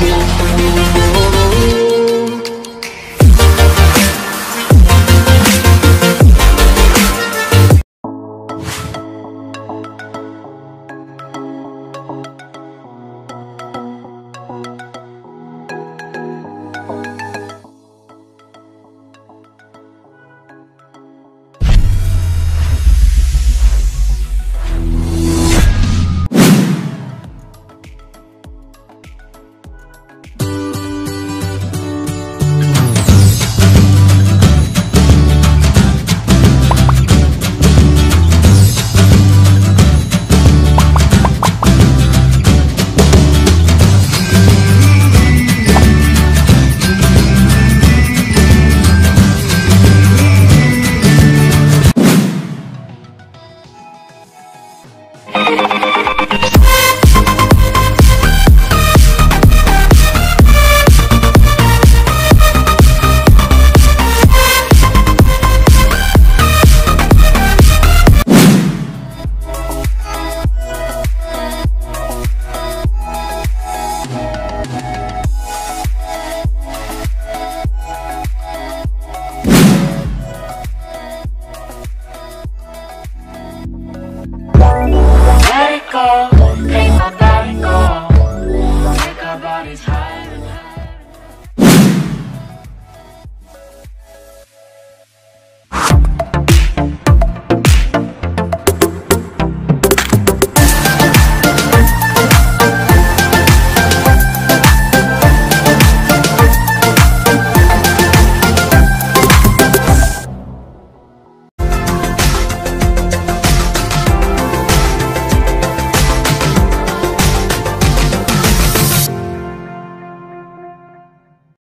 you.